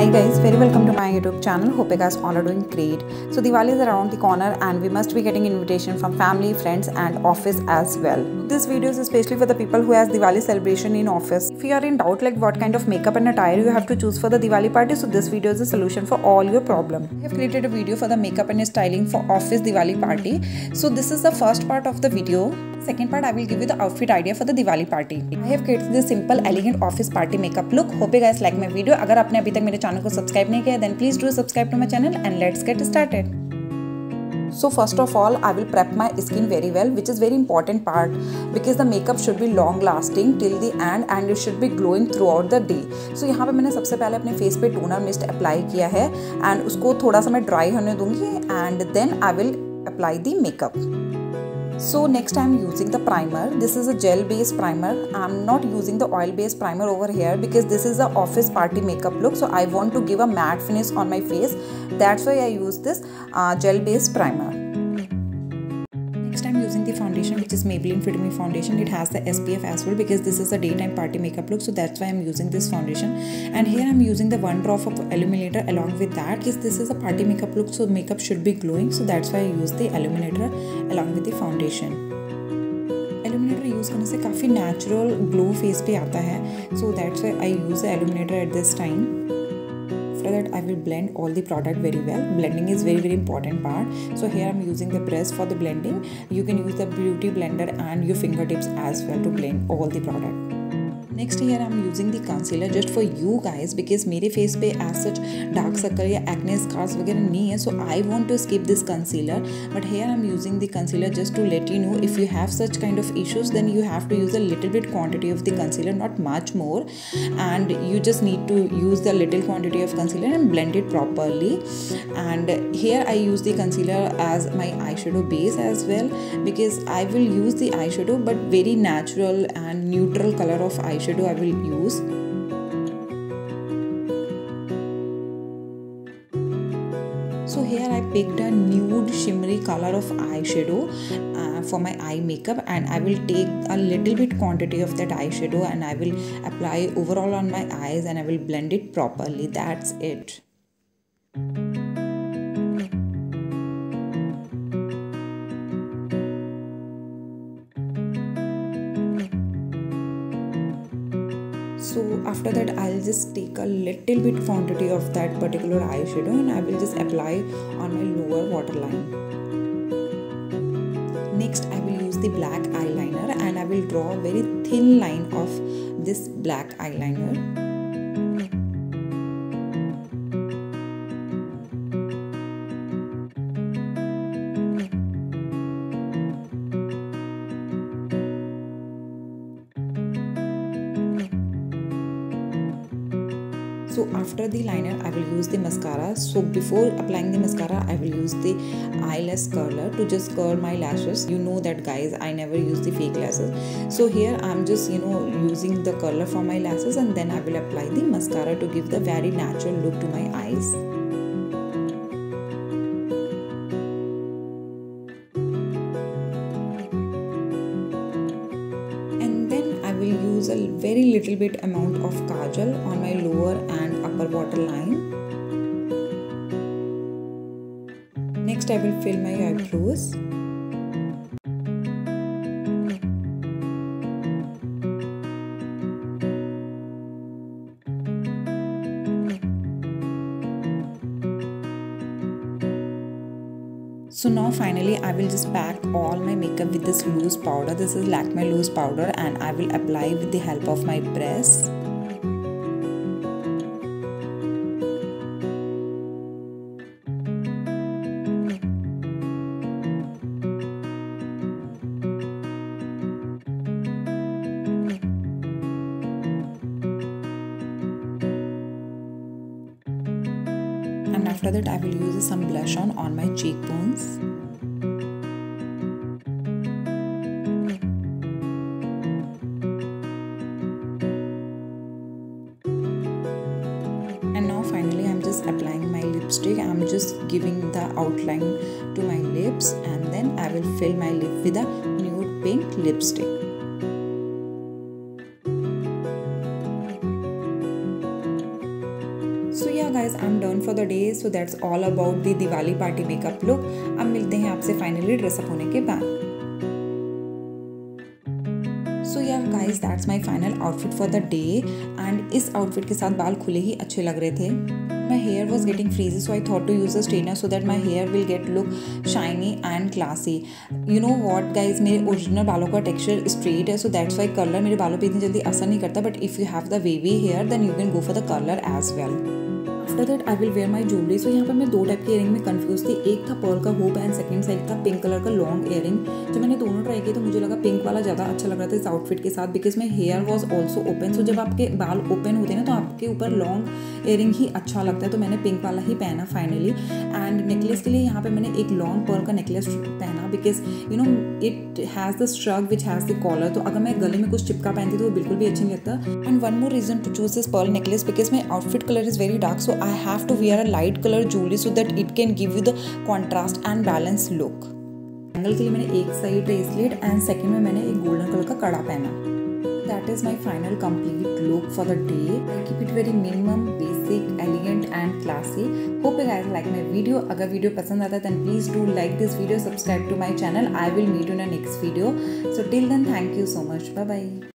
YouTube channel. Hope you guys all are doing great. So Diwali is around the corner and we must be getting invitation from family, friends and office as well. This video is especially for the people who has Diwali celebration in office. If you are in doubt like what kind of makeup and attire you have to choose for the Diwali party, so this video is a solution for all your problem. I have created a video for the makeup and styling for office Diwali party. So this is the first part of the video. Second part, I will give you the outfit idea for the Diwali party. I have created this simple, elegant office party makeup look. Hope you guys like my video. अगर आपने अभी तक मेरे channel को subscribe नहीं किया then please do subscribe to my channel and let's get started. So first of all, I will prep my skin very well, which is very important part because the makeup should be long lasting till the end and it should be glowing throughout the day. So यहाँ पे मैंने सबसे पहले अपने face पे toner mist apply किया है and उसको थोड़ा सा मैं ड्राई होने दूँगी and then I will apply the makeup so next i'm using the primer. This is a gel based primer. I'm not using the oil based primer over here because this is a office party makeup look. So i want to give a matte finish on my face. That's why i use this uh, gel based primer next i'm using the foundation which is maybelline fit me foundation it has the spf as well because this is a daytime party makeup look so that's why i'm using this foundation and here i'm using the one drop of illuminator along with that because this is a party makeup look so makeup should be glowing so that's why i use the illuminator along with the foundation illuminator use करने से काफ़ी natural glow face पे आता है so that's why I use the illuminator at this time after that i will blend all the product very well. Blending is very very important part. So here i'm using the brush for the blending. You can use the beauty blender and your fingertips as well to blend all the product next year I am using the concealer just for you guys because मेरे face पे as such dark circle या acne scars वगैरह नहीं है so I want to skip this concealer but here I am using the concealer just to let you know if you have such kind of issues then you have to use a little bit quantity of the concealer not much more and you just need to use the little quantity of concealer and blend it properly and here I use the concealer as my eyeshadow base as well because I will use the eyeshadow but very natural and neutral color of eyeshadow I will use. So here I picked a nude shimmery color of eyeshadow uh, for my eye makeup and I will take a little bit quantity of that eyeshadow and I will apply overall on my eyes and I will blend it properly. That's it so after that i'll just take a little bit quantity of that particular eyeshadow and i will just apply on my lower waterline. Next i will use the black eyeliner and i will draw a very thin line of this black eyeliner so after the liner i will use the mascara. So before applying the mascara i will use the eyelash curler to just curl my lashes. You know that guys i never use the fake lashes. So here i'm just you know using the curler for my lashes and then i will apply the mascara to give the very natural look to my eyes little bit amount of kajal on my lower and upper waterline. Next I will fill my eyebrows. So now finally I will just pack all my makeup with this loose powder. This is Lakme loose powder and I will apply with the help of my brush. After that I will use some blush on on my cheekbones. And now finally I'm just applying my lipstick. I'm just giving the outline to my lips and then I will fill my lip with a nude pink lipstick. Yeah guys, I'm done done for the day so that's all about the Diwali party makeup look अब मिलते हैं आपसे finally dress up होने के बाद. So यार guys that's my final outfit for the day and इस outfit के साथ बाल खुले ही अच्छे लग रहे थे. My hair was getting frizzy so i thought to use a straightener so that my hair will get look shiny and classy. You know what guys? मेरे ओरिजिनल बालों का टेक्सचर स्ट्रेट है सो दैट्स वाई कलर मेरे बालों पे इतनी जल्दी असर नहीं करता. But if you have the wavy hair then you can go for the colour as well after that I will wear my jewellery so यहाँ पर मैं दो टाइप के इयरिंग में कंफ्यूज थी. एक था पर्ल का होप एंड सेकंड साइड था पिंक कलर का लॉन्ग इयरिंग जब मैंने दोनों ट्राई किए तो मुझे लगा पिंक वाला ज़्यादा अच्छा लग रहा था इस आउटफिट के साथ because my hair was also open so जब आपके बाल ओपन होते हैं ना तो आपके ऊपर लॉन्ग इयरिंग ही अच्छा लगता है तो मैंने पिंक वाला ही पहना फाइनली एंड नेकलेस के लिए यहाँ पर मैंने एक लॉन्ग पर्ल का नेकलेस पहना because you know it has the struck which has the collar तो अगर मैं गले में कुछ चिपका पहनती तो वो बिल्कुल भी अच्छी नहीं लगता. And one more reason to choose this pearl necklace because my outfit colour is very dark so I have to wear a light color jewelry so that it can give you the contrast and balanced look angle के लिए मैंने एक side bracelet and second में मैंने एक golden colour का कड़ा पहना that is my final complete look for the day I keep it very minimum basic elegant and classy hope you guys like my video अगर वीडियो पसंद आता है then please do like this video subscribe to my channel I will meet in next video so till then thank you so much bye bye